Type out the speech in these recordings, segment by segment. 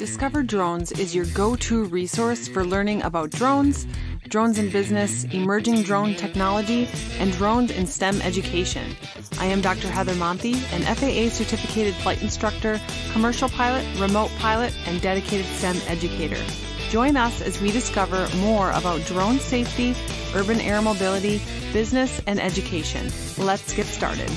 Discover Drones is your go to resource for learning about drones, drones in business, emerging drone technology, and drones in STEM education. I am Dr. Heather Monthie, an FAA certificated flight instructor, commercial pilot, remote pilot, and dedicated STEM educator. Join us as we discover more about drone safety, urban air mobility, business, and education. Let's get started.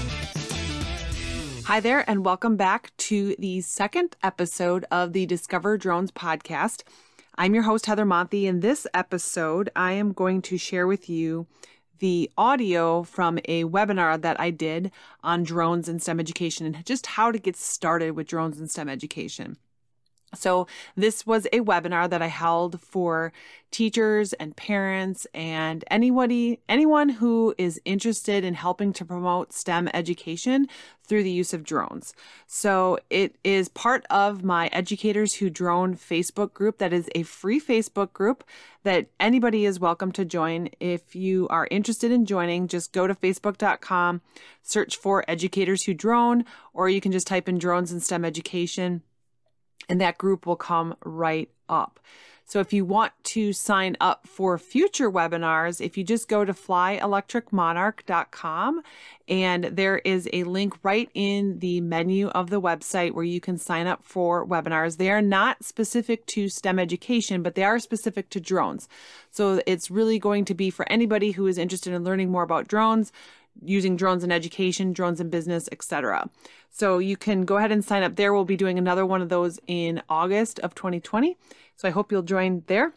Hi there, and welcome back to the second episode of the Discover Drones podcast. I'm your host, Heather Monthie. In this episode, I am going to share with you the audio from a webinar that I did on drones and STEM education and just how to get started with drones and STEM education. So, this was a webinar that I held for teachers and parents and anybody, anyone who is interested in helping to promote STEM education through the use of drones. So, it is part of my Educators Who Drone Facebook group. That is a free Facebook group that anybody is welcome to join. If you are interested in joining, just go to facebook.com, search for Educators Who Drone, or you can just type in drones and STEM education and that group will come right up. So if you want to sign up for future webinars, if you just go to flyelectricmonarch.com and there is a link right in the menu of the website where you can sign up for webinars. They are not specific to STEM education, but they are specific to drones. So it's really going to be for anybody who is interested in learning more about drones, using drones in education, drones in business, etc. So you can go ahead and sign up there. We'll be doing another one of those in August of 2020. So I hope you'll join there.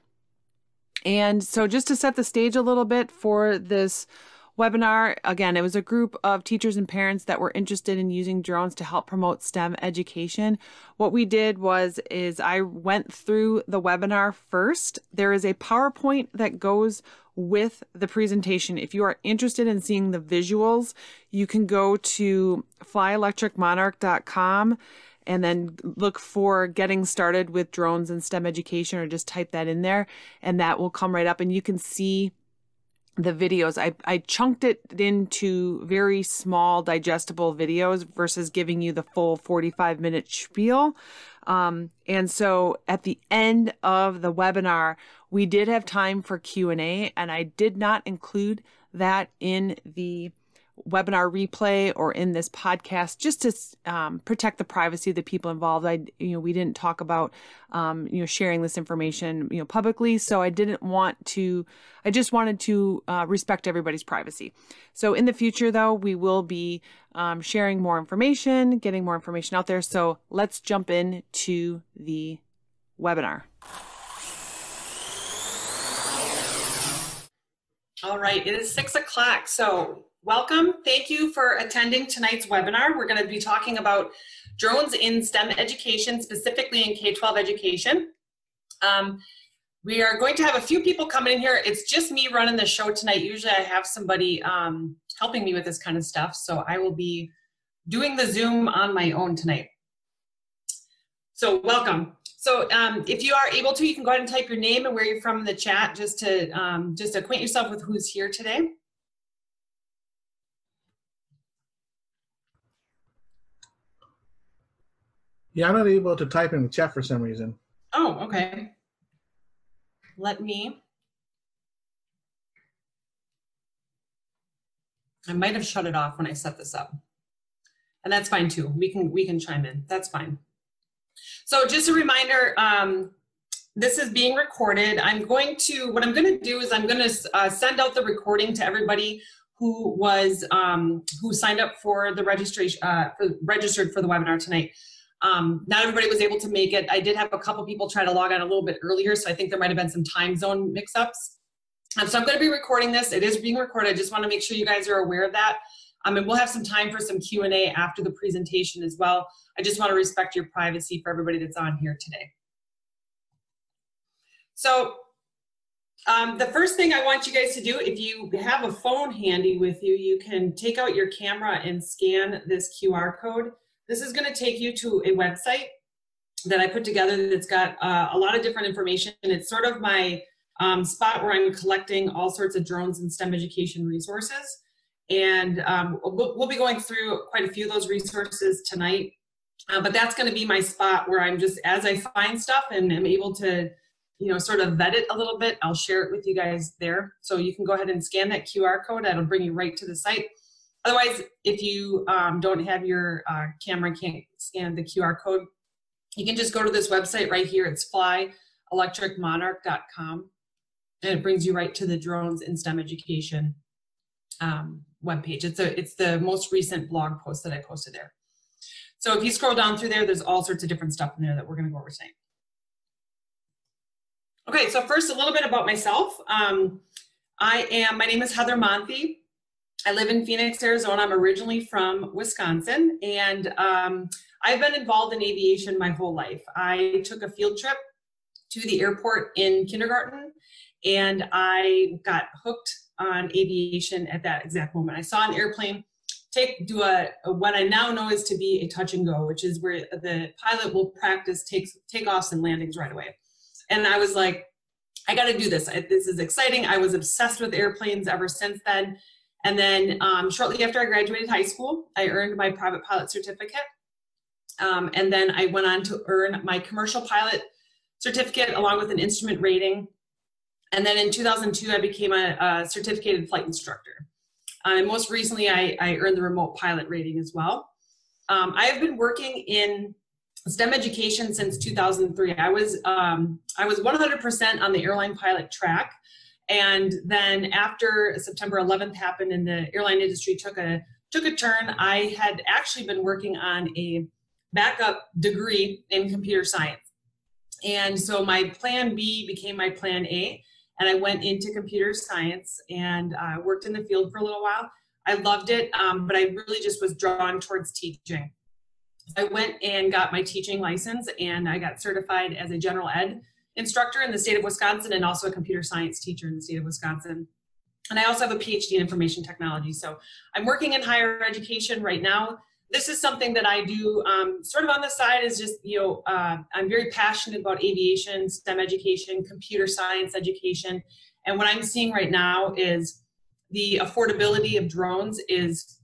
And so just to set the stage a little bit for this webinar, again, it was a group of teachers and parents that were interested in using drones to help promote STEM education. What we did was is I went through the webinar first. There is a PowerPoint that goes with the presentation. If you are interested in seeing the visuals, you can go to flyelectricmonarch.com and then look for getting started with drones and STEM education or just type that in there and that will come right up and you can see the videos. I, I chunked it into very small digestible videos versus giving you the full 45 minute spiel. Um, and so at the end of the webinar, we did have time for Q&A and I did not include that in the webinar replay or in this podcast just to um, protect the privacy of the people involved. I, you know, we didn't talk about, um, you know, sharing this information, you know, publicly. So I didn't want to, I just wanted to uh, respect everybody's privacy. So in the future, though, we will be um, sharing more information, getting more information out there. So let's jump into the webinar. All right, it is six o'clock. So welcome. Thank you for attending tonight's webinar. We're going to be talking about drones in STEM education, specifically in K-12 education. Um, we are going to have a few people coming in here. It's just me running the show tonight. Usually I have somebody um, helping me with this kind of stuff, so I will be doing the Zoom on my own tonight. So welcome. So um, if you are able to, you can go ahead and type your name and where you're from in the chat just to um, just acquaint yourself with who's here today. Yeah, I'm not able to type in the chat for some reason. Oh, okay. Let me. I might have shut it off when I set this up. And that's fine too. We can we can chime in. That's fine. So just a reminder, um, this is being recorded. I'm going to, what I'm going to do is I'm going to uh, send out the recording to everybody who was, um, who signed up for the registration, uh, registered for the webinar tonight. Um, not everybody was able to make it. I did have a couple people try to log on a little bit earlier, so I think there might have been some time zone mix-ups. Um, so I'm going to be recording this. It is being recorded. I just want to make sure you guys are aware of that. Um, and we'll have some time for some Q&A after the presentation as well. I just want to respect your privacy for everybody that's on here today. So um, the first thing I want you guys to do, if you have a phone handy with you, you can take out your camera and scan this QR code. This is going to take you to a website that I put together that's got uh, a lot of different information. And It's sort of my um, spot where I'm collecting all sorts of drones and STEM education resources. And um, we'll, we'll, be going through quite a few of those resources tonight. Uh, but that's going to be my spot where I'm just, as I find stuff and am able to, you know, sort of vet it a little bit, I'll share it with you guys there. So you can go ahead and scan that QR code. That'll bring you right to the site. Otherwise, if you um, don't have your uh, camera and can't scan the QR code, you can just go to this website right here. It's flyelectricmonarch.com and it brings you right to the drones in STEM education um, webpage. It's a it's the most recent blog post that I posted there. So if you scroll down through there, there's all sorts of different stuff in there that we're going to go over tonight. Okay, so first a little bit about myself. Um, I am, my name is Heather Monthie. I live in Phoenix, Arizona. I'm originally from Wisconsin, and um, I've been involved in aviation my whole life. I took a field trip to the airport in kindergarten, and I got hooked on aviation at that exact moment. I saw an airplane take do a, what I now know is to be a touch and go, which is where the pilot will practice takes takeoffs and landings right away. And I was like, I got to do this. I, this is exciting. I was obsessed with airplanes ever since then. And then um, shortly after I graduated high school, I earned my private pilot certificate. Um, and then I went on to earn my commercial pilot certificate along with an instrument rating. And then in 2002, I became a, a certificated flight instructor. Uh, and most recently, I, I, earned the remote pilot rating as well. Um, I have been working in STEM education since 2003. I was um, I was 100% on the airline pilot track, and then after September 11th happened and the airline industry took a took a turn, I had actually been working on a backup degree in computer science. And so my plan B became my plan A and I went into computer science and uh, worked in the field for a little while. I loved it, um, but I really just was drawn towards teaching. I went and got my teaching license and I got certified as a general ed instructor in the state of Wisconsin and also a computer science teacher in the state of Wisconsin. And I also have a PhD in information technology. So I'm working in higher education right now this is something that I do um, sort of on the side is just, you know, uh, I'm very passionate about aviation, STEM education, computer science education. And what I'm seeing right now is the affordability of drones is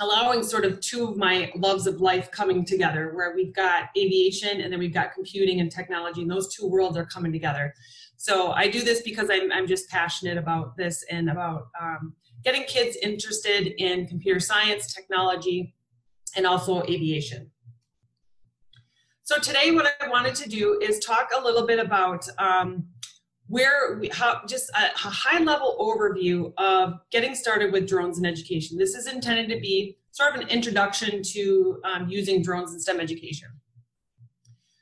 allowing sort of two of my loves of life coming together where we've got aviation and then we've got computing and technology and those two worlds are coming together so i do this because i'm, I'm just passionate about this and about um, getting kids interested in computer science technology and also aviation. So today what I wanted to do is talk a little bit about um, where we have just a, a high level overview of getting started with drones in education. This is intended to be sort of an introduction to um, using drones in STEM education.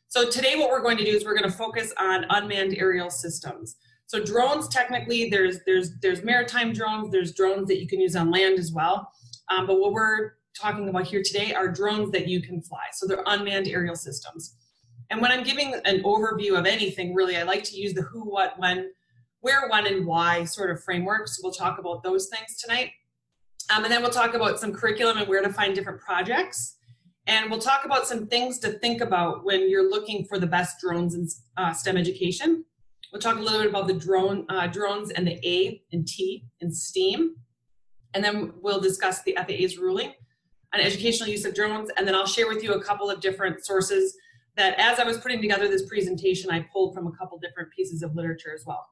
So today what we're going to do is we're going to focus on unmanned aerial systems. So drones, technically, there's there's there's maritime drones, there's drones that you can use on land as well. Um, but what we're talking about here today are drones that you can fly. So they're unmanned aerial systems. And when I'm giving an overview of anything, really, I like to use the who, what, when, where, when, and why sort of frameworks. We'll talk about those things tonight. Um, and then we'll talk about some curriculum and where to find different projects. And we'll talk about some things to think about when you're looking for the best drones in uh, STEM education. We'll talk a little bit about the drone uh, drones and the A and T in STEAM. And then we'll discuss the FAA's ruling on educational use of drones, and then I'll share with you a couple of different sources that as I was putting together this presentation, I pulled from a couple different pieces of literature as well.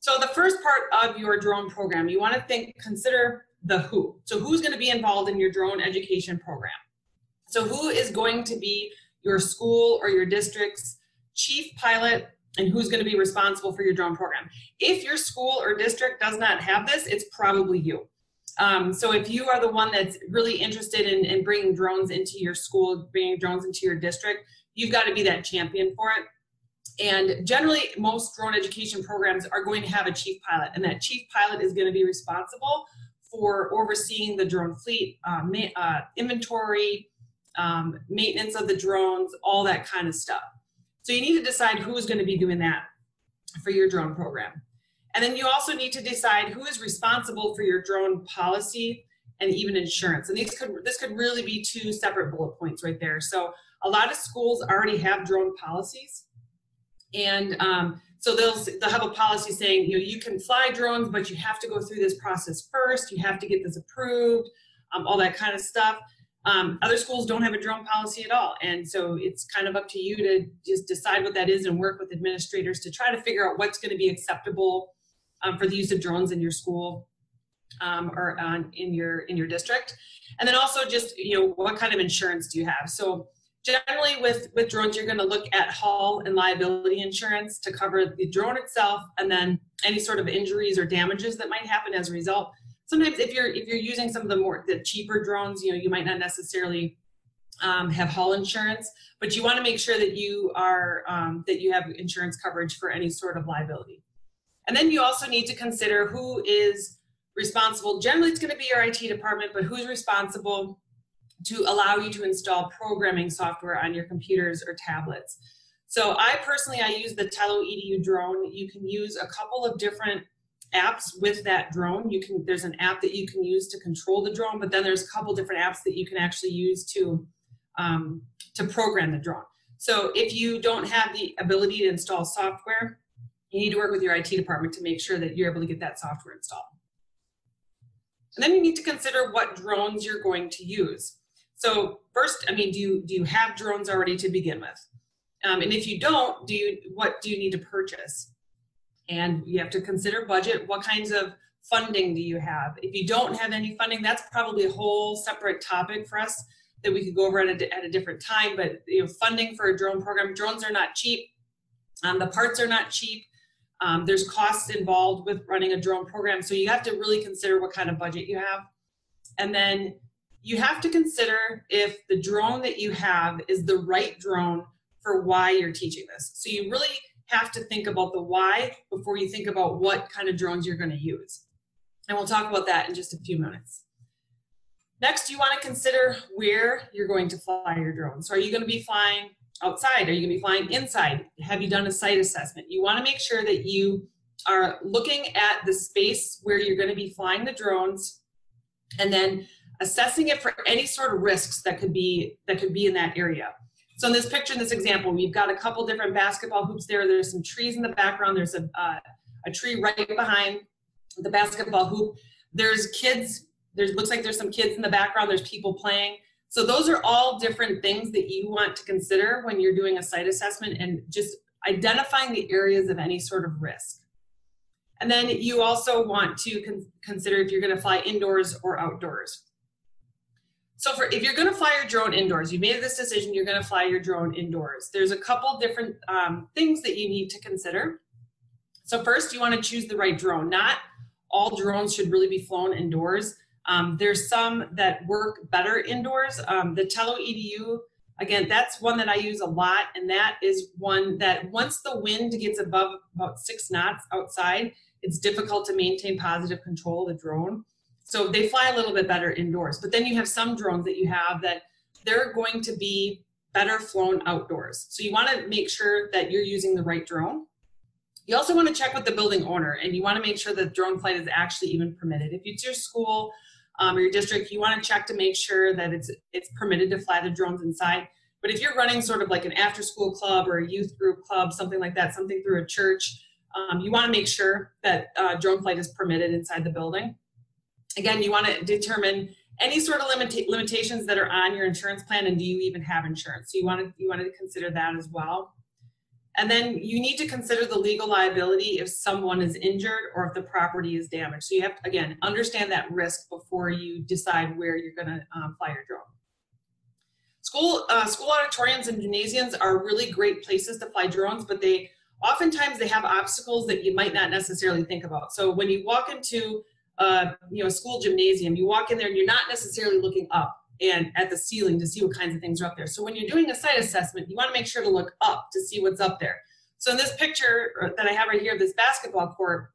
So the first part of your drone program, you want to think, consider the who. So who's going to be involved in your drone education program? So who is going to be your school or your district's chief pilot and who's going to be responsible for your drone program? If your school or district does not have this, it's probably you. Um, so if you are the one that's really interested in, in bringing drones into your school, bringing drones into your district, you've got to be that champion for it. And generally, most drone education programs are going to have a chief pilot, and that chief pilot is going to be responsible for overseeing the drone fleet, uh, ma- uh, inventory, um, maintenance of the drones, all that kind of stuff. So you need to decide who's going to be doing that for your drone program. And then you also need to decide who is responsible for your drone policy and even insurance. And these could this could really be two separate bullet points right there. So a lot of schools already have drone policies, and um, so they'll they'll have a policy saying you know you can fly drones, but you have to go through this process first. You have to get this approved, um, all that kind of stuff. Um, other schools don't have a drone policy at all. And so it's kind of up to you to just decide what that is and work with administrators to try to figure out what's going to be acceptable um, for the use of drones in your school um, or on, in your in your district. And then also just, you know, what kind of insurance do you have? So generally with, with drones, you're going to look at hull and liability insurance to cover the drone itself and then any sort of injuries or damages that might happen as a result sometimes if you're if you're using some of the more the cheaper drones you know you might not necessarily um, have hull insurance but you want to make sure that you are um, that you have insurance coverage for any sort of liability and then you also need to consider who is responsible generally it's going to be your it department but who's responsible to allow you to install programming software on your computers or tablets so i personally i use the tello edu drone you can use a couple of different apps with that drone. You can there's an app that you can use to control the drone, but then there's a couple different apps that you can actually use to um, to program the drone. So if you don't have the ability to install software, you need to work with your IT department to make sure that you're able to get that software installed. And then you need to consider what drones you're going to use. So first, I mean, do you do you have drones already to begin with? Um, and if you don't, do you what do you need to purchase? and you have to consider budget. What kinds of funding do you have? If you don't have any funding, that's probably a whole separate topic for us that we could go over at a, at a different time. But you know, funding for a drone program, drones are not cheap. Um, the parts are not cheap. Um, there's costs involved with running a drone program, so you have to really consider what kind of budget you have, and then you have to consider if the drone that you have is the right drone for why you're teaching this. So you really have to think about the why before you think about what kind of drones you're going to use. And we'll talk about that in just a few minutes. Next, you want to consider where you're going to fly your drone. So, are you going to be flying outside? Are you going to be flying inside? Have you done a site assessment? You want to make sure that you are looking at the space where you're going to be flying the drones and then assessing it for any sort of risks that could be that could be in that area. So in this picture, in this example, we've got a couple different basketball hoops there. There's some trees in the background. There's a, uh, a tree right behind the basketball hoop. There's kids. There looks like there's some kids in the background. There's people playing. So those are all different things that you want to consider when you're doing a site assessment and just identifying the areas of any sort of risk. And then you also want to con consider if you're going to fly indoors or outdoors. So for if you're going to fly your drone indoors, you made this decision, you're going to fly your drone indoors. There's a couple different um, things that you need to consider. So first, you want to choose the right drone. Not all drones should really be flown indoors. Um, there's some that work better indoors. Um, the Tello EDU, again, that's one that I use a lot, and that is one that once the wind gets above about six knots outside, it's difficult to maintain positive control of the drone. So they fly a little bit better indoors. But then you have some drones that you have that they're going to be better flown outdoors. So you want to make sure that you're using the right drone. You also want to check with the building owner and you want to make sure that drone flight is actually even permitted. If it's your school um, or your district, you want to check to make sure that it's it's permitted to fly the drones inside. But if you're running sort of like an after school club or a youth group club, something like that, something through a church, um, you want to make sure that uh, drone flight is permitted inside the building. Again, you want to determine any sort of limita- limitations that are on your insurance plan and do you even have insurance? So you want to you want to consider that as well. And then you need to consider the legal liability if someone is injured or if the property is damaged. So you have to, again, understand that risk before you decide where you're going to um, fly your drone. School, uh, school auditoriums and gymnasiums are really great places to fly drones, but they oftentimes they have obstacles that you might not necessarily think about. So when you walk into uh, you know, school gymnasium, you walk in there and you're not necessarily looking up and at the ceiling to see what kinds of things are up there. So when you're doing a site assessment, you want to make sure to look up to see what's up there. So in this picture uh, that I have right here, this basketball court,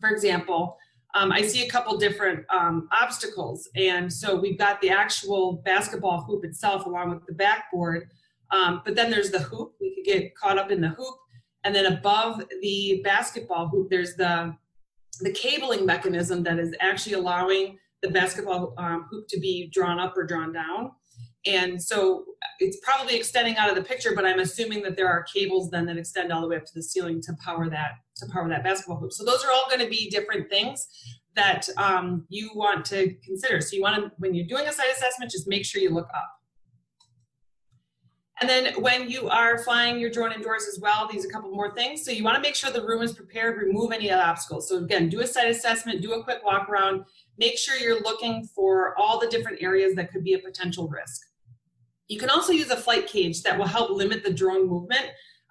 for example, um, I see a couple different um, obstacles. And so we've got the actual basketball hoop itself along with the backboard. Um, but then there's the hoop. We could get caught up in the hoop. And then above the basketball hoop, there's the the cabling mechanism that is actually allowing the basketball um, hoop to be drawn up or drawn down. And so it's probably extending out of the picture, but I'm assuming that there are cables then that extend all the way up to the ceiling to power that to power that basketball hoop. So those are all going to be different things that um, you want to consider. So you want to, when you're doing a site assessment, just make sure you look up. And then when you are flying your drone indoors as well, these are a couple more things. So you want to make sure the room is prepared, remove any obstacles. So again, do a site assessment, do a quick walk around, make sure you're looking for all the different areas that could be a potential risk. You can also use a flight cage that will help limit the drone movement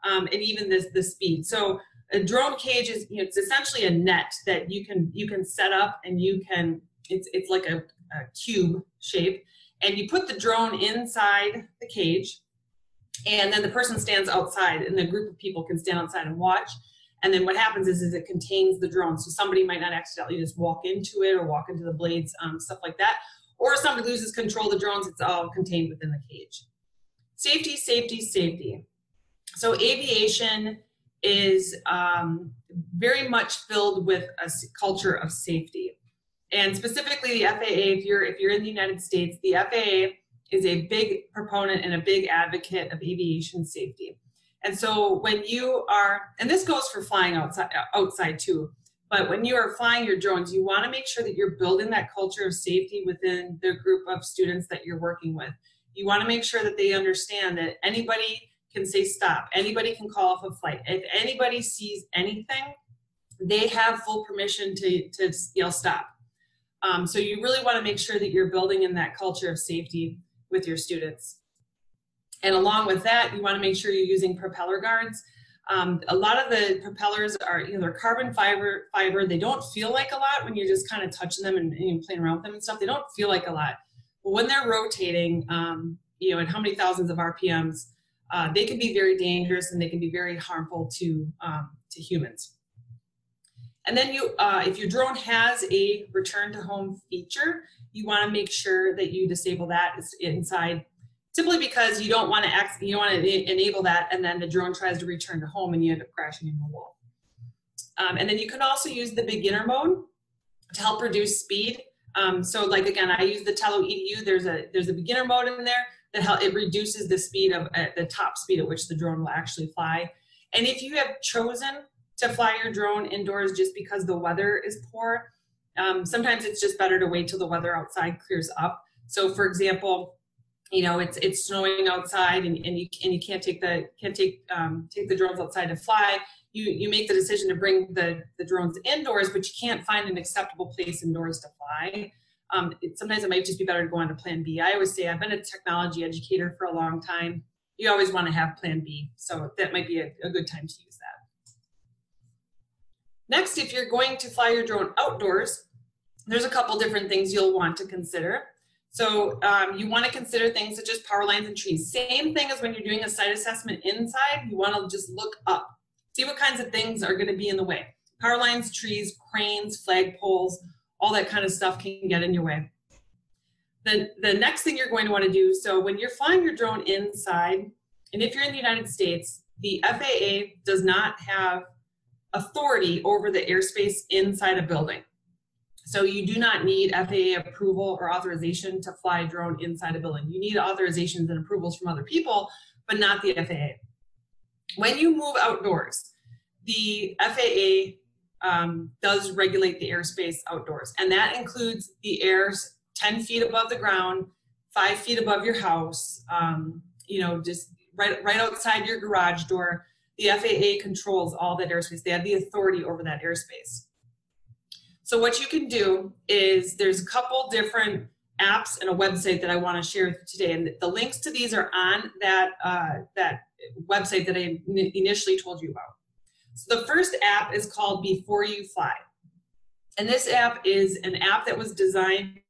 um, and even the, the speed. So a drone cage is you know, it's essentially a net that you can you can set up and you can it's it's like a, a cube shape and you put the drone inside the cage and then the person stands outside and the group of people can stand outside and watch. And then what happens is, is it contains the drone. So somebody might not accidentally just walk into it or walk into the blades um, stuff like that. Or if somebody loses control of the drones it's all contained within the cage. Safety safety safety. So aviation is um, very much filled with a culture of safety. And specifically the faa if you're if you're in the united states the faa is a big proponent and a big advocate of aviation safety. And so when you are, and this goes for flying outside, outside too, but when you are flying your drones, you want to make sure that you're building that culture of safety within the group of students that you're working with. You want to make sure that they understand that anybody can say stop, anybody can call off a flight. If anybody sees anything, they have full permission to, to yell stop. Um, so you really want to make sure that you're building in that culture of safety with your students. And along with that, you want to make sure you're using propeller guards. Um, a lot of the propellers are, you know, they're carbon fiber. Fiber. They don't feel like a lot when you're just kind of touching them and, and playing around with them and stuff. They don't feel like a lot, but when they're rotating, um, you know, at how many thousands of RPMs, uh, they can be very dangerous and they can be very harmful to um, to humans. And then you, uh, if your drone has a return to home feature, you want to make sure that you disable that inside simply because you don't want to act, you want to enable that and then the drone tries to return to home and you end up crashing into a wall. Um, and then you can also use the beginner mode to help reduce speed. Um, so like again, I use the Tello EDU. There's a there's a beginner mode in there that help, it reduces the speed of uh, the top speed at which the drone will actually fly. And if you have chosen to fly your drone indoors just because the weather is poor, um, sometimes it's just better to wait till the weather outside clears up. So, for example, you know it's it's snowing outside and, and you and you can't take the can't take um, take the drones outside to fly. You you make the decision to bring the the drones indoors, but you can't find an acceptable place indoors to fly. Um, it, sometimes it might just be better to go on to Plan B. I always say I've been a technology educator for a long time. You always want to have Plan B, so that might be a, a good time to use that. Next, if you're going to fly your drone outdoors, there's a couple different things you'll want to consider. So um, you want to consider things such as power lines and trees. Same thing as when you're doing a site assessment inside, you want to just look up, see what kinds of things are going to be in the way. Power lines, trees, cranes, flag poles, all that kind of stuff can get in your way. The, the next thing you're going to want to do, so when you're flying your drone inside, and if you're in the United States, the FAA does not have authority over the airspace inside a building. So you do not need FAA approval or authorization to fly a drone inside a building. You need authorizations and approvals from other people, but not the FAA. When you move outdoors, the FAA um, does regulate the airspace outdoors, and that includes the airs 10 feet above the ground, five feet above your house, um, you know, just right, right outside your garage door. The FAA controls all that airspace. They have the authority over that airspace. So what you can do is there's a couple different apps and a website that I want to share with you today, and the links to these are on that uh, that website that I initially told you about. So the first app is called B4UFLY, and this app is an app that was designed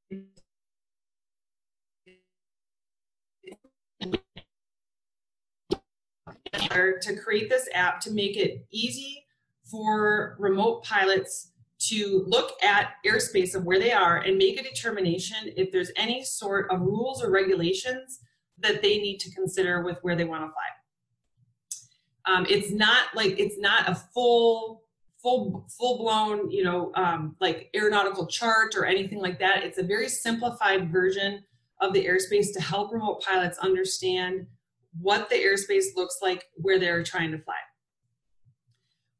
to create this app to make it easy for remote pilots to look at airspace of where they are and make a determination if there's any sort of rules or regulations that they need to consider with where they want to fly. Um, it's not like it's not a full full full blown you know um, like aeronautical chart or anything like that it's a very simplified version of the airspace to help remote pilots understand what the airspace looks like where they're trying to fly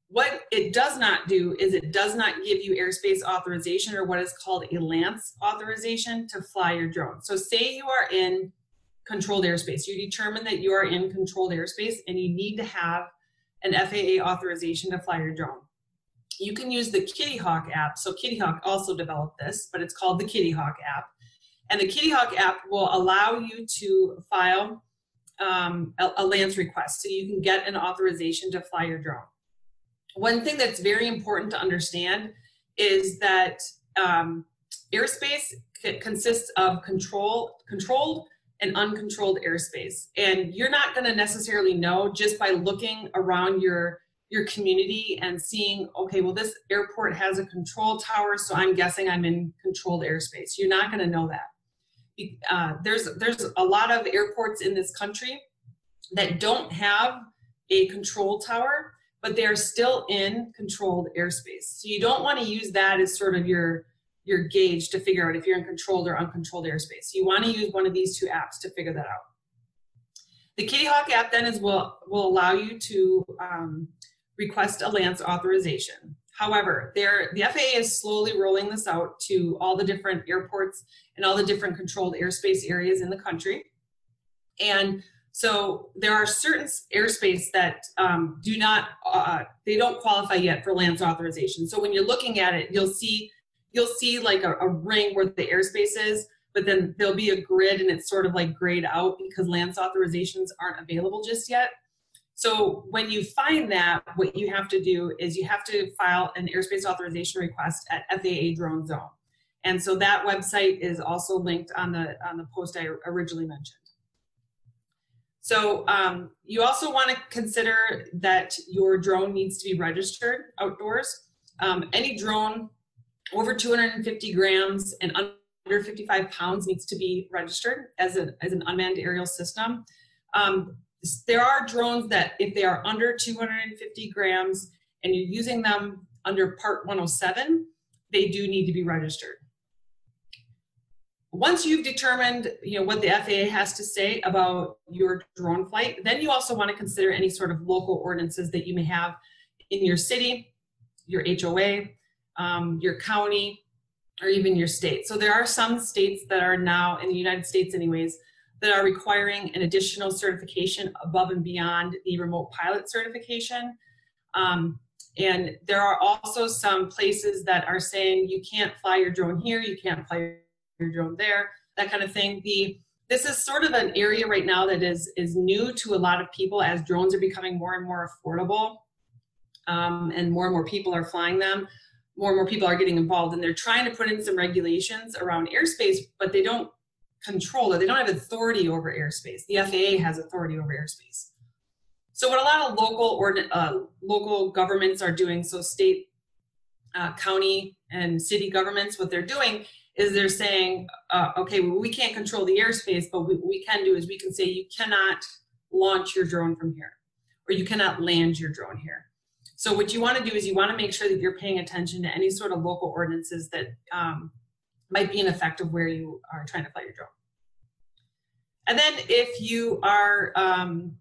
what it does not do is it does not give you airspace authorization or what is called a LAANC authorization to fly your drone. So say you are in controlled airspace. You determine that you are in controlled airspace and you need to have an FAA authorization to fly your drone. You can use the Kittyhawk app. So Kittyhawk also developed this, but it's called the Kittyhawk app. And the Kittyhawk app will allow you to file um, a, a LAANC request so you can get an authorization to fly your drone. One thing that's very important to understand is that um, airspace consists of control, controlled and uncontrolled airspace. And you're not going to necessarily know just by looking around your your community and seeing, okay, well, this airport has a control tower, so I'm guessing I'm in controlled airspace. You're not going to know that. Uh, there's there's a lot of airports in this country that don't have a control tower, but they are still in controlled airspace. So you don't want to use that as sort of your your gauge to figure out if you're in controlled or uncontrolled airspace. You want to use one of these two apps to figure that out. The Kittyhawk app then is will will allow you to um, request a LAANC authorization. However, there the FAA is slowly rolling this out to all the different airports and all the different controlled airspace areas in the country. And so there are certain airspace that um, do not, uh, they don't qualify yet for LAANC authorization. So when you're looking at it, you'll see, you'll see like a, a ring where the airspace is, but then there'll be a grid and it's sort of like grayed out because LAANC authorizations aren't available just yet. So when you find that, what you have to do is you have to file an airspace authorization request at FAA Drone Zone. And so that website is also linked on the, on the post I originally mentioned. So um, you also want to consider that your drone needs to be registered outdoors. Um, any drone over 250 grams and under 55 pounds needs to be registered as, a, as an unmanned aerial system. Um, there are drones that if they are under 250 grams and you're using them under part 107, they do need to be registered once you've determined you know what the FAA has to say about your drone flight, then you also want to consider any sort of local ordinances that you may have in your city, your HOA, um, your county, or even your state. So there are some states that are now in the United States, anyways, that are requiring an additional certification above and beyond the remote pilot certification. Um, and there are also some places that are saying you can't fly your drone here, you can't fly your drone there, that kind of thing. The this is sort of an area right now that is is new to a lot of people as drones are becoming more and more affordable, um, and more and more people are flying them. More and more people are getting involved, and they're trying to put in some regulations around airspace, but they don't control it. They don't have authority over airspace. The FAA has authority over airspace. So what a lot of local or uh, local governments are doing, so state, uh, county, and city governments, what they're doing is they're saying, uh, okay, well, we can't control the airspace, but what we can do is we can say you cannot launch your drone from here, or you cannot land your drone here. So what you want to do is you want to make sure that you're paying attention to any sort of local ordinances that um, might be in effect of where you are trying to fly your drone. And then if you are, um,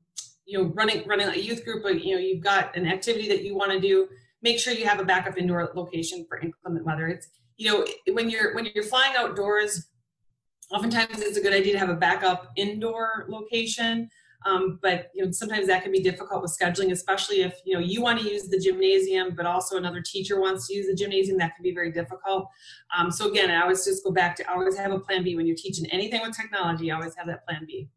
you know, running running a youth group, but you know, you've got an activity that you want to do, make sure you have a backup indoor location for inclement weather. It's you know, when you're when you're flying outdoors, oftentimes it's a good idea to have a backup indoor location. Um, but you know, sometimes that can be difficult with scheduling, especially if you know you want to use the gymnasium, but also another teacher wants to use the gymnasium. That can be very difficult. Um, so again, I always just go back to always have a plan B when you're teaching anything with technology. Always have that plan B.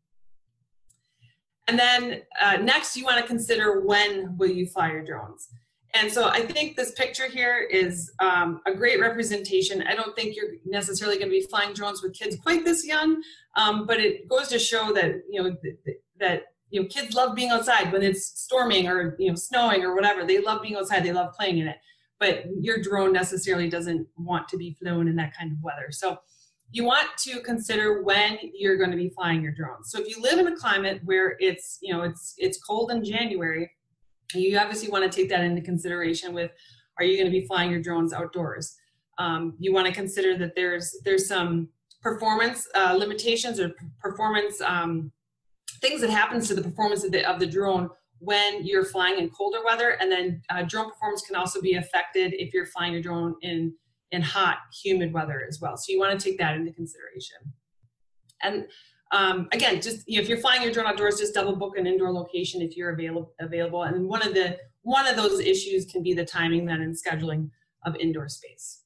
And then uh, next, you want to consider when will you fly your drones. And so I think this picture here is um, a great representation. I don't think you're necessarily going to be flying drones with kids quite this young, um, but it goes to show that you know th- that you know kids love being outside when it's storming or you know snowing or whatever. They love being outside. They love playing in it. But your drone necessarily doesn't want to be flown in that kind of weather. So you want to consider when you're going to be flying your drone. So if you live in a climate where it's you know it's it's cold in January you obviously want to take that into consideration with are you going to be flying your drones outdoors um, you want to consider that there's there's some performance uh, limitations or performance um, things that happens to the performance of the, of the drone when you're flying in colder weather, and then uh, drone performance can also be affected if you're flying your drone in in hot, humid weather as well. So you want to take that into consideration. And um, again, just you know, if you're flying your drone outdoors, just double book an indoor location if you're available. Available, and one of the one of those issues can be the timing then and scheduling of indoor space.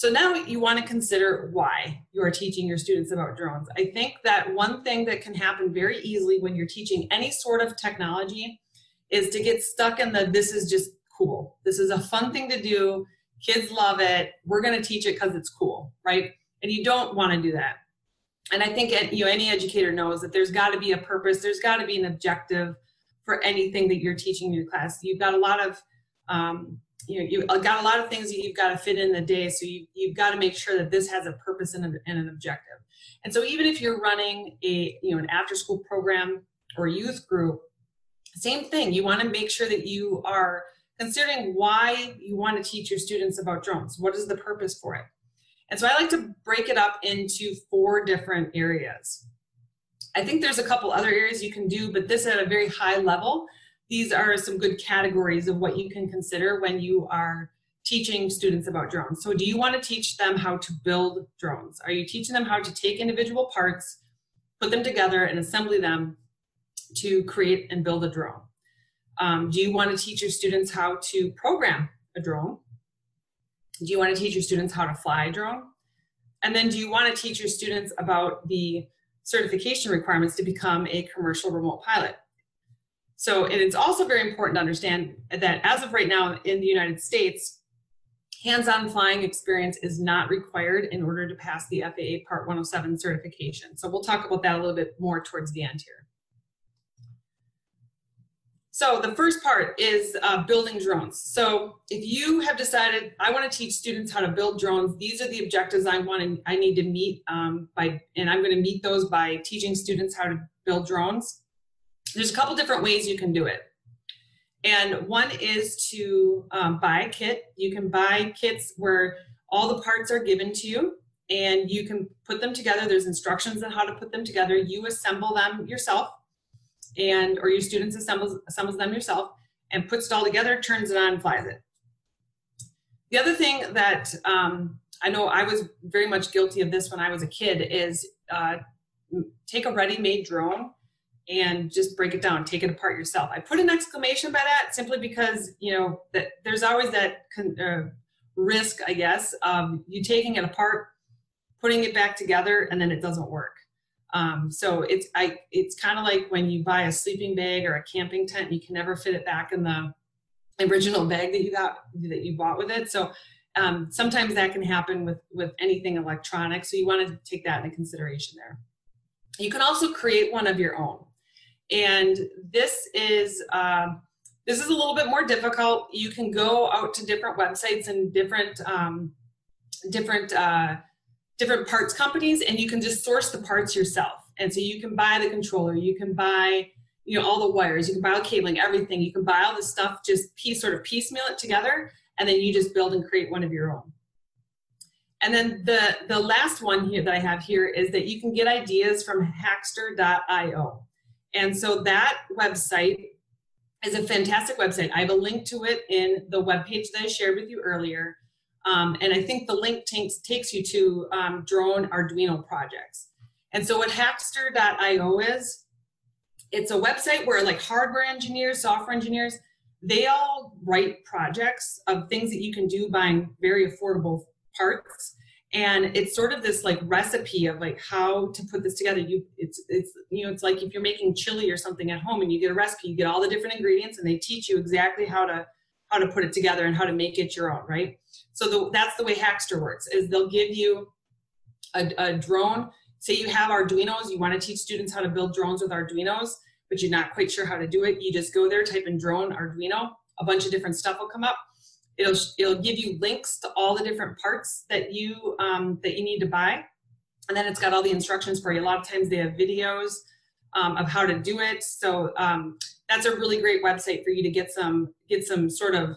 So now you want to consider why you are teaching your students about drones. I think that one thing that can happen very easily when you're teaching any sort of technology is to get stuck in the this is just cool. This is a fun thing to do. Kids love it. We're going to teach it because it's cool, right? And you don't want to do that. And I think you know, any educator knows that there's got to be a purpose. There's got to be an objective for anything that you're teaching in your class. You've got a lot of um, you know you've got a lot of things that you've got to fit in the day so you, you've got to make sure that this has a purpose and, a, and an objective and so even if you're running a you know an after school program or youth group same thing you want to make sure that you are considering why you want to teach your students about drones what is the purpose for it and so i like to break it up into four different areas i think there's a couple other areas you can do but this at a very high level these are some good categories of what you can consider when you are teaching students about drones. So do you want to teach them how to build drones? Are you teaching them how to take individual parts, put them together and assembly them to create and build a drone? Um, do you want to teach your students how to program a drone? Do you want to teach your students how to fly a drone? And then do you want to teach your students about the certification requirements to become a commercial remote pilot? So, and it's also very important to understand that as of right now in the United States, hands-on flying experience is not required in order to pass the FAA Part 107 certification. So we'll talk about that a little bit more towards the end here. So the first part is uh, building drones. So if you have decided I want to teach students how to build drones, these are the objectives I want and I need to meet um, by, and I'm going to meet those by teaching students how to build drones there's a couple different ways you can do it. And one is to um, buy a kit. You can buy kits where all the parts are given to you and you can put them together. There's instructions on how to put them together. You assemble them yourself and or your students assembles, assembles them yourself and puts it all together, turns it on, and flies it. The other thing that um, I know I was very much guilty of this when I was a kid is uh, take a ready-made drone and just break it down, take it apart yourself. I put an exclamation by that simply because you know that there's always that con- uh, risk, I guess, of you taking it apart, putting it back together, and then it doesn't work. Um, so it's I it's kind of like when you buy a sleeping bag or a camping tent, you can never fit it back in the original bag that you got that you bought with it. So um, sometimes that can happen with with anything electronic. So you want to take that into consideration there. You can also create one of your own. And this is um, this is a little bit more difficult. You can go out to different websites and different um, different uh, different parts companies, and you can just source the parts yourself. And so you can buy the controller, you can buy you know all the wires, you can buy all the cabling, everything. You can buy all the stuff, just piece sort of piecemeal it together, and then you just build and create one of your own. And then the the last one here that I have here is that you can get ideas from Hackster.io. And so that website is a fantastic website. I have a link to it in the web page that I shared with you earlier. Um, and I think the link takes, takes you to um, drone Arduino projects. And so what Hackster.io is, it's a website where like hardware engineers, software engineers, they all write projects of things that you can do buying very affordable parts. And it's sort of this like recipe of like how to put this together. You it's it's you know it's like if you're making chili or something at home and you get a recipe you get all the different ingredients and they teach you exactly how to how to put it together and how to make it your own right so the, that's the way hackster works is they'll give you a, a drone say you have arduinos you want to teach students how to build drones with arduinos but you're not quite sure how to do it you just go there type in drone arduino a bunch of different stuff will come up It'll, it'll give you links to all the different parts that you, um, that you need to buy. And then it's got all the instructions for you. A lot of times they have videos um, of how to do it. So um, that's a really great website for you to get some, get some sort of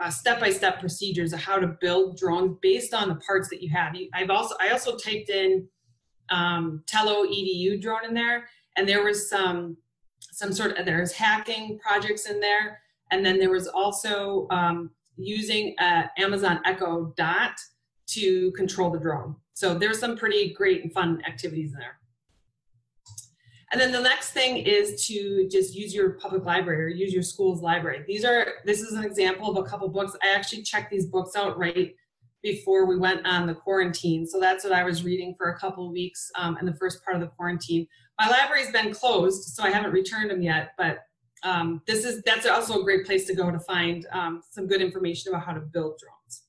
uh, step-by-step procedures of how to build drones based on the parts that you have. I've also, I also typed in um, Tello EDU drone in there and there was some some sort of there's hacking projects in there, and then there was also um, using uh, Amazon Echo Dot to control the drone. So there's some pretty great and fun activities in there. And then the next thing is to just use your public library or use your school's library. These are, this is an example of a couple books. I actually checked these books out right before we went on the quarantine. So that's what I was reading for a couple of weeks um, in the first part of the quarantine. My library's been closed, so I haven't returned them yet, but um, this is, that's also a great place to go to find um, some good information about how to build drones.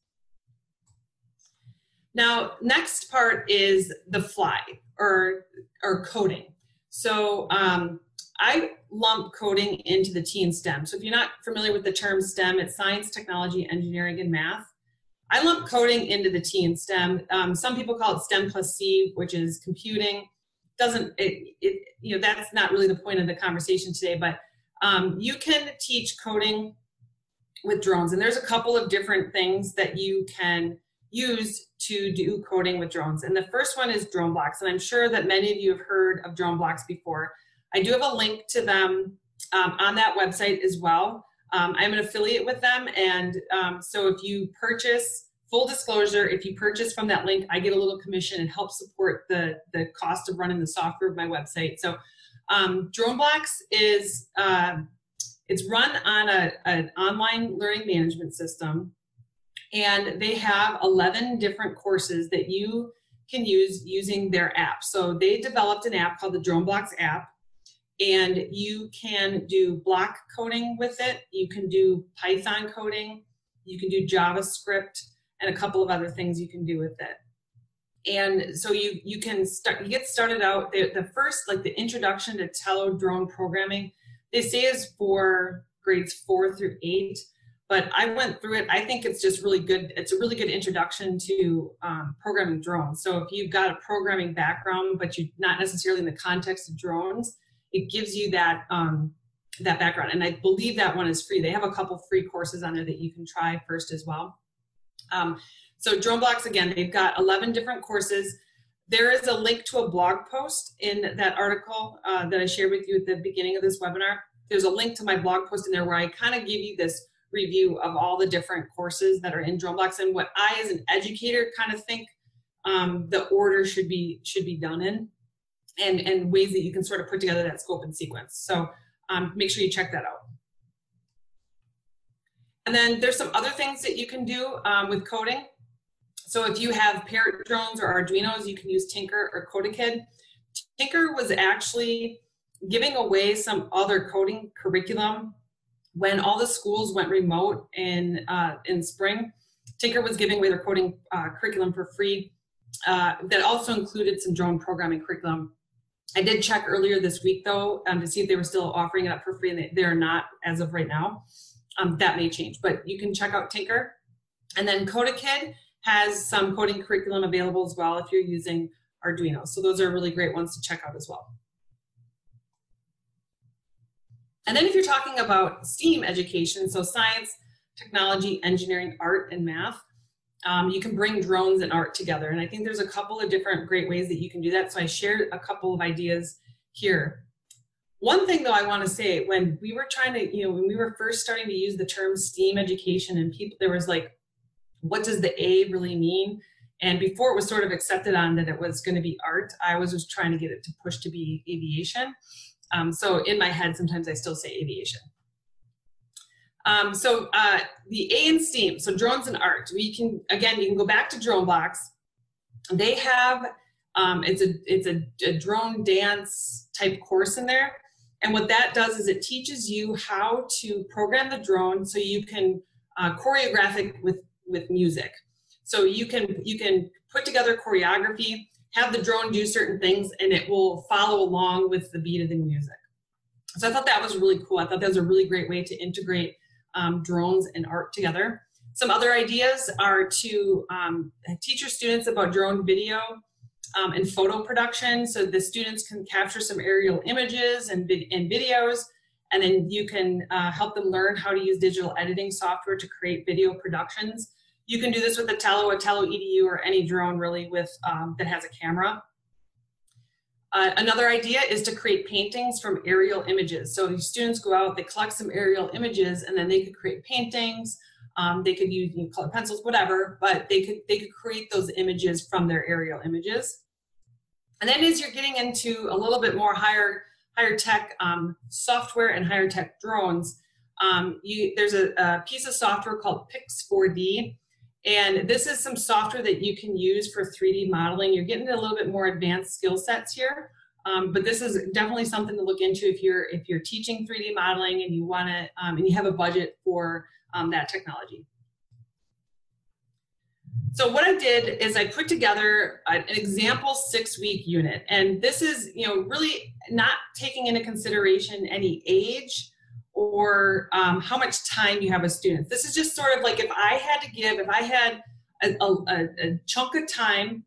Now, next part is the fly or, or coding. So um, I lump coding into the T in STEM. So if you're not familiar with the term STEM, it's science, technology, engineering, and math. I lump coding into the T in STEM. Um, some people call it STEM plus C, which is computing. Doesn't it, it? You know, that's not really the point of the conversation today. But um, you can teach coding with drones, and there's a couple of different things that you can use to do coding with drones. And the first one is drone blocks. And I'm sure that many of you have heard of drone blocks before. I do have a link to them um, on that website as well. Um, I'm an affiliate with them. And um, so if you purchase, full disclosure, if you purchase from that link, I get a little commission and help support the, the cost of running the software of my website. So um, drone blocks is, uh, it's run on a, an online learning management system and they have 11 different courses that you can use using their app. So they developed an app called the Drone Blocks app, and you can do block coding with it. You can do Python coding. You can do JavaScript and a couple of other things you can do with it. And so you you can start you get started out the, the first like the introduction to Tello drone programming. They say is for grades four through eight but I went through it. I think it's just really good. It's a really good introduction to um, programming drones. So if you've got a programming background, but you're not necessarily in the context of drones, it gives you that um, that background. And I believe that one is free. They have a couple free courses on there that you can try first as well. Um, so drone blocks again, they've got 11 different courses. There is a link to a blog post in that article uh, that I shared with you at the beginning of this webinar. There's a link to my blog post in there where I kind of give you this review of all the different courses that are in drone and what I as an educator kind of think um, the order should be should be done in and and ways that you can sort of put together that scope and sequence. So um, make sure you check that out. And then there's some other things that you can do um, with coding. So if you have Parrot drones or Arduinos, you can use Tynker or CodaKid. Tynker was actually giving away some other coding curriculum when all the schools went remote in uh, in spring, Tynker was giving away their coding uh, curriculum for free. Uh, that also included some drone programming curriculum. I did check earlier this week though um, to see if they were still offering it up for free, and they, they're not as of right now. Um, that may change, but you can check out Tynker. And then CodaKid has some coding curriculum available as well if you're using Arduino. So those are really great ones to check out as well. And then if you're talking about STEAM education, so science, technology, engineering, art, and math, um, you can bring drones and art together. And I think there's a couple of different great ways that you can do that. So I shared a couple of ideas here. One thing though I want to say, when we were trying to, you know, when we were first starting to use the term STEAM education and people, there was like, what does the A really mean? And before it was sort of accepted on that it was going to be art, I was just trying to get it to push to be aviation. Um, so in my head, sometimes I still say aviation. Um, so uh, the A in STEAM, so drones and art. We can again, you can go back to Drone Blocks. They have um, it's a it's a, a, drone dance type course in there, and what that does is it teaches you how to program the drone so you can uh, choreograph it with with music. So you can you can put together choreography have the drone do certain things and it will follow along with the beat of the music. So I thought that was really cool. I thought that was a really great way to integrate um, drones and art together. Some other ideas are to um, teach your students about drone video um, and photo production so the students can capture some aerial images and, and videos and then you can uh, help them learn how to use digital editing software to create video productions you can do this with a Tello, a Tello EDU, or any drone really with um, that has a camera. Uh, another idea is to create paintings from aerial images. So students go out, they collect some aerial images, and then they could create paintings. Um, they could use colored pencils, whatever, but they could they could create those images from their aerial images. And then as you're getting into a little bit more higher higher tech um, software and higher tech drones, um, you, there's a, a, piece of software called Pix4D. And this is some software that you can use for 3D modeling. You're getting a little bit more advanced skill sets here. Um, but this is definitely something to look into if you're if you're teaching 3D modeling and you want to um, and you have a budget for um, that technology. So what I did is I put together an example six week unit. And this is, you know, really not taking into consideration any age or um, how much time you have with students. This is just sort of like if I had to give, if I had a, a, a chunk of time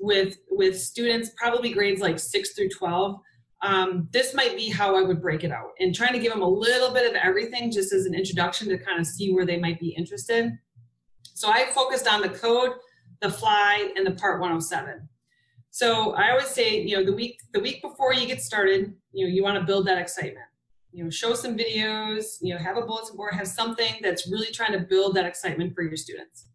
with, with students, probably grades like six through 12, um, this might be how I would break it out and trying to give them a little bit of everything just as an introduction to kind of see where they might be interested. So I focused on the code, the fly, and the part 107. So I always say, you know, the week the week before you get started, you know, you want to build that excitement. You know, show some videos, you know, have a bulletin board, have something that's really trying to build that excitement for your students.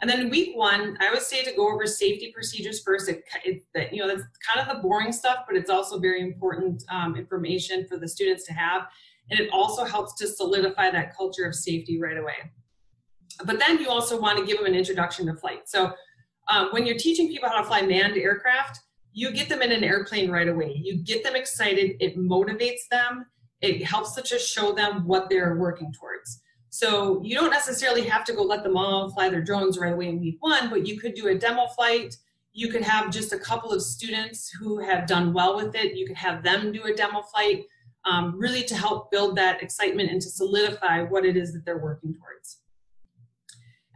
And then week one, I would say to go over safety procedures first. It, it that you know that's kind of the boring stuff, but it's also very important um, information for the students to have, and it also helps to solidify that culture of safety right away. But then you also want to give them an introduction to flight. So um, when you're teaching people how to fly manned aircraft, you get them in an airplane right away. You get them excited. It motivates them. It helps to just show them what they're working towards. So you don't necessarily have to go let them all fly their drones right away in week one, but you could do a demo flight. You could have just a couple of students who have done well with it. You could have them do a demo flight, um, really to help build that excitement and to solidify what it is that they're working towards.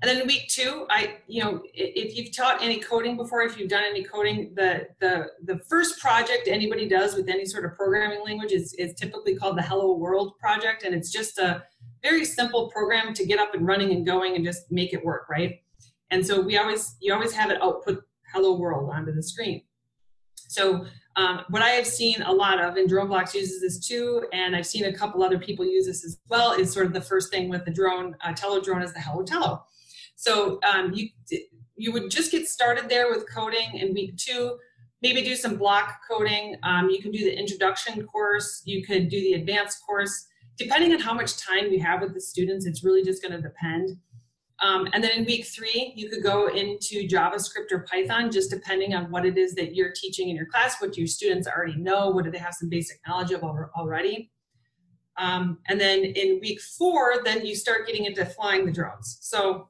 And then week two, I, you know, if you've taught any coding before, if you've done any coding, the the the first project anybody does with any sort of programming language is, is typically called the Hello World project, and it's just a very simple program to get up and running and going and just make it work, right? And so we always you always have it output Hello World onto the screen. So um, what I have seen a lot of, and DroneBlocks uses this too, and I've seen a couple other people use this as well, is sort of the first thing with the drone, uh, Tello drone is the Hello Tello. So um, you you would just get started there with coding in week two. Maybe do some block coding. Um, you can do the introduction course. You could do the advanced course. Depending on how much time you have with the students, it's really just going to depend. Um, and then in week three, you could go into JavaScript or Python, just depending on what it is that you're teaching in your class, what your students already know, what do they have some basic knowledge of already. Um, and then in week four, then you start getting into flying the drones. So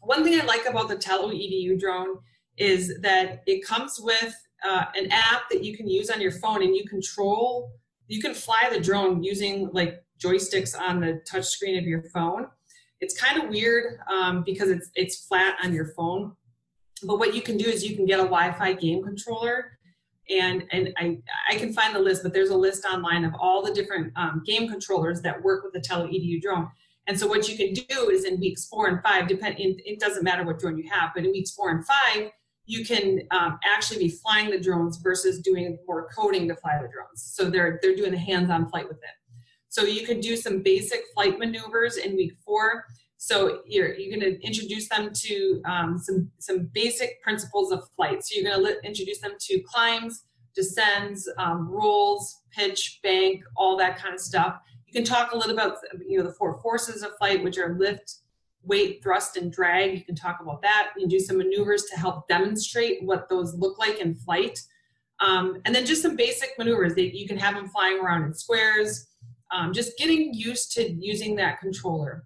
one thing I like about the Tello EDU drone is that it comes with uh, an app that you can use on your phone and you control, you can fly the drone using like joysticks on the touch screen of your phone. It's kind of weird um, because it's, it's flat on your phone. But what you can do is you can get a Wi-Fi game controller and, and I, I can find the list, but there's a list online of all the different um, game controllers that work with the Tello EDU drone. And so what you can do is in weeks four and five, depend, it doesn't matter what drone you have, but in weeks four and five, you can um, actually be flying the drones versus doing more coding to fly the drones. So they're, they're doing the hands-on flight with it. So you can do some basic flight maneuvers in week four. So you're, you're going to introduce them to um, some, some basic principles of flight. So you're going to introduce them to climbs, descends, um, rolls, pitch, bank, all that kind of stuff. You can talk a little about you know the four forces of flight, which are lift, weight, thrust, and drag. You can talk about that. You can do some maneuvers to help demonstrate what those look like in flight. Um, and then just some basic maneuvers that you can have them flying around in squares. Um, just getting used to using that controller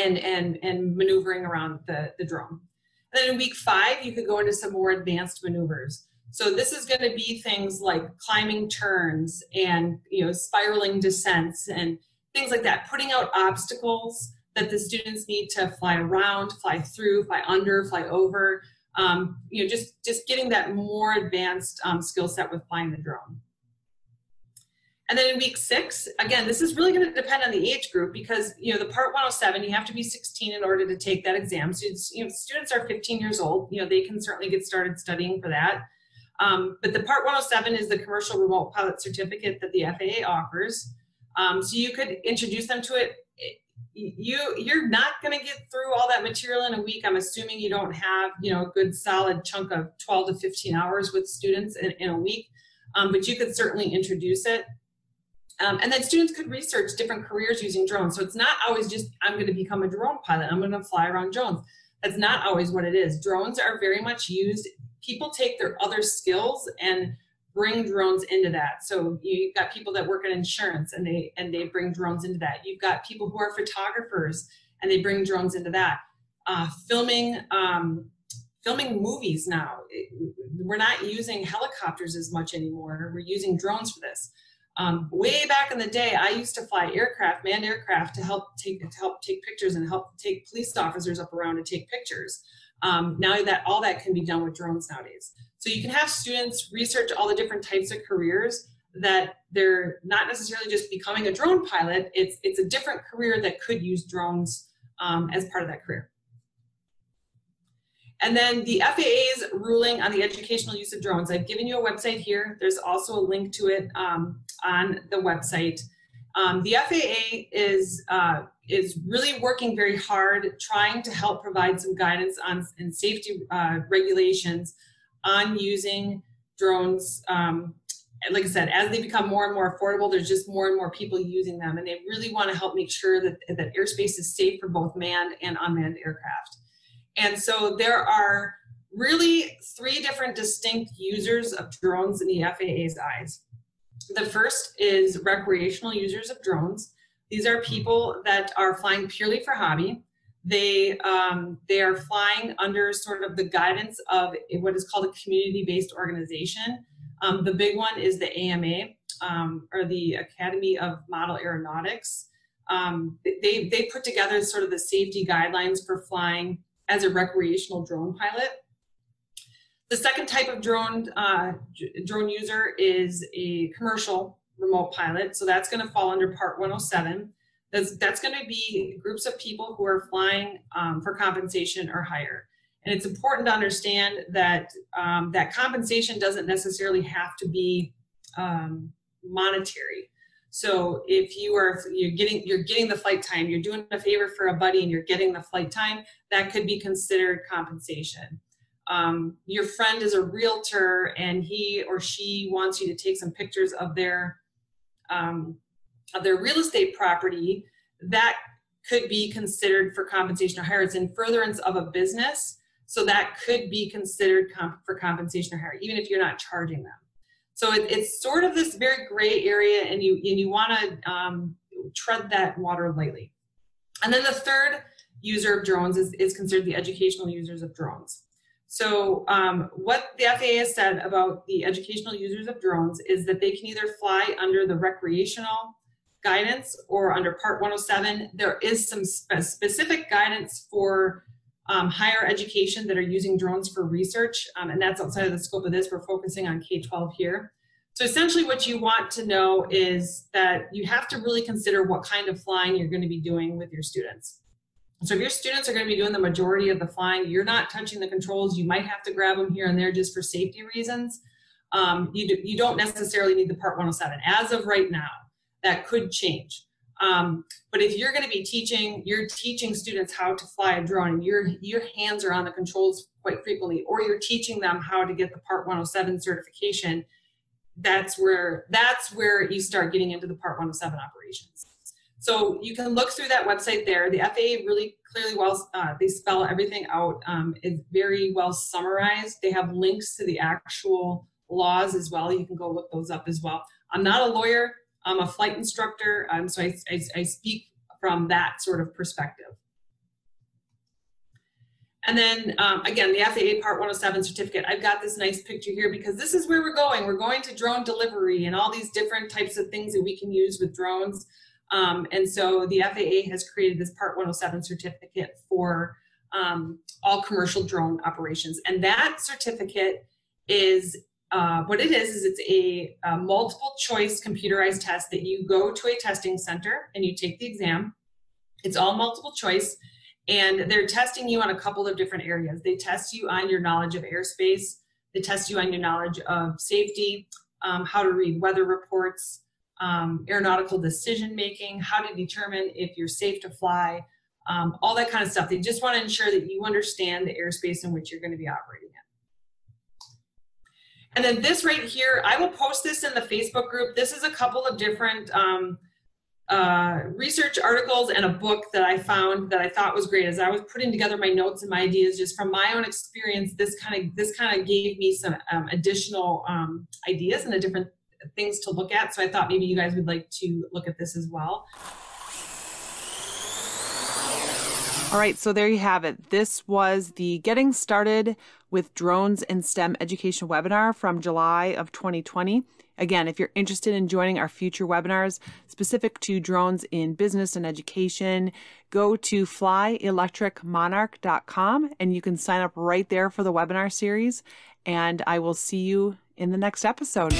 and and and maneuvering around the, the drone. And then in week five, you could go into some more advanced maneuvers. So this is going to be things like climbing turns and you know spiraling descents and things like that, putting out obstacles that the students need to fly around, fly through, fly under, fly over. Um, you know, just just getting that more advanced um, skill set with flying the drone. And then in week six, again, this is really going to depend on the age group because you know the Part 107, you have to be 16 in order to take that exam. So you know, students are 15 years old. You know, they can certainly get started studying for that. Um, but the Part 107 is the commercial remote pilot certificate that the FAA offers. Um, so you could introduce them to it. You you're not going to get through all that material in a week. I'm assuming you don't have you know a good solid chunk of 12 to 15 hours with students in, in a week, um, but you could certainly introduce it. Um, and then students could research different careers using drones. So it's not always just, I'm going to become a drone pilot. I'm going to fly around drones. That's not always what it is. Drones are very much used. People take their other skills and bring drones into that. So you've got people that work in insurance and they and they bring drones into that. You've got people who are photographers and they bring drones into that. Uh, filming um, filming movies now. We're not using helicopters as much anymore. We're using drones for this. Um, way back in the day, I used to fly aircraft, manned aircraft, to help take to help take pictures and help take police officers up around to take pictures. Um, now that all that can be done with drones nowadays, so you can have students research all the different types of careers that they're not necessarily just becoming a drone pilot. It's it's a different career that could use drones um, as part of that career. And then the FAA's ruling on the educational use of drones. I've given you a website here. There's also a link to it um, on the website. Um, the FAA is uh, is really working very hard, trying to help provide some guidance on and safety uh, regulations on using drones. Um, like I said, as they become more and more affordable, there's just more and more people using them, and they really want to help make sure that that airspace is safe for both manned and unmanned aircraft. And so there are really three different distinct users of drones in the FAA's eyes. The first is recreational users of drones. These are people that are flying purely for hobby. They, um, they are flying under sort of the guidance of what is called a community-based organization. Um, the big one is the AMA, um, or the Academy of Model Aeronautics. Um, they, they put together sort of the safety guidelines for flying as a recreational drone pilot. The second type of drone uh, drone user is a commercial remote pilot. So that's going to fall under Part 107. That's, that's going to be groups of people who are flying um, for compensation or hire. And it's important to understand that um, that compensation doesn't necessarily have to be um, monetary. So if you are you're getting you're getting the flight time, you're doing a favor for a buddy and you're getting the flight time, that could be considered compensation. Um, your friend is a realtor and he or she wants you to take some pictures of their um, of their real estate property, that could be considered for compensation or hire. It's in furtherance of a business, so that could be considered comp for compensation or hire, even if you're not charging them. So it, it's sort of this very gray area, and you and you want to um, tread that water lightly. And then the third user of drones is, is considered the educational users of drones. So um, what the FAA has said about the educational users of drones is that they can either fly under the recreational guidance or under Part 107. There is some spe specific guidance for um, higher education that are using drones for research, um, and that's outside of the scope of this. We're focusing on K-12 here. So essentially what you want to know is that you have to really consider what kind of flying you're going to be doing with your students. So if your students are going to be doing the majority of the flying, you're not touching the controls. You might have to grab them here and there just for safety reasons. Um, you, do, you don't necessarily need the Part 107. As of right now, that could change. Um, but if you're going to be teaching, you're teaching students how to fly a drone your, your hands are on the controls quite frequently, or you're teaching them how to get the Part 107 certification, that's where, that's where you start getting into the Part 107 operations. So you can look through that website there. The FAA really clearly well, uh, they spell everything out. Um, it's very well summarized. They have links to the actual laws as well. You can go look those up as well. I'm not a lawyer. I'm a flight instructor, um, so I, I, I speak from that sort of perspective. And then um, again, the FAA Part 107 certificate. I've got this nice picture here because this is where we're going. We're going to drone delivery and all these different types of things that we can use with drones. Um, and so the FAA has created this Part 107 certificate for um, all commercial drone operations. And that certificate is uh, what it is, is it's a, a, multiple choice computerized test that you go to a testing center and you take the exam. It's all multiple choice and they're testing you on a couple of different areas. They test you on your knowledge of airspace. they test you on your knowledge of safety, um, how to read weather reports, um, aeronautical decision making, how to determine if you're safe to fly, um, all that kind of stuff. They just want to ensure that you understand the airspace in which you're going to be operating in. And then this right here, I will post this in the Facebook group. This is a couple of different um, uh, research articles and a book that I found that I thought was great. As I was putting together my notes and my ideas, just from my own experience, this kind of this kind of gave me some um, additional um, ideas and a different things to look at. So I thought maybe you guys would like to look at this as well. All right, so there you have it. This was the Getting Started with Drones in STEM Education webinar from July of 2020. Again, if you're interested in joining our future webinars specific to drones in business and education, go to flyelectricmonarch.com and you can sign up right there for the webinar series. And I will see you in the next episode.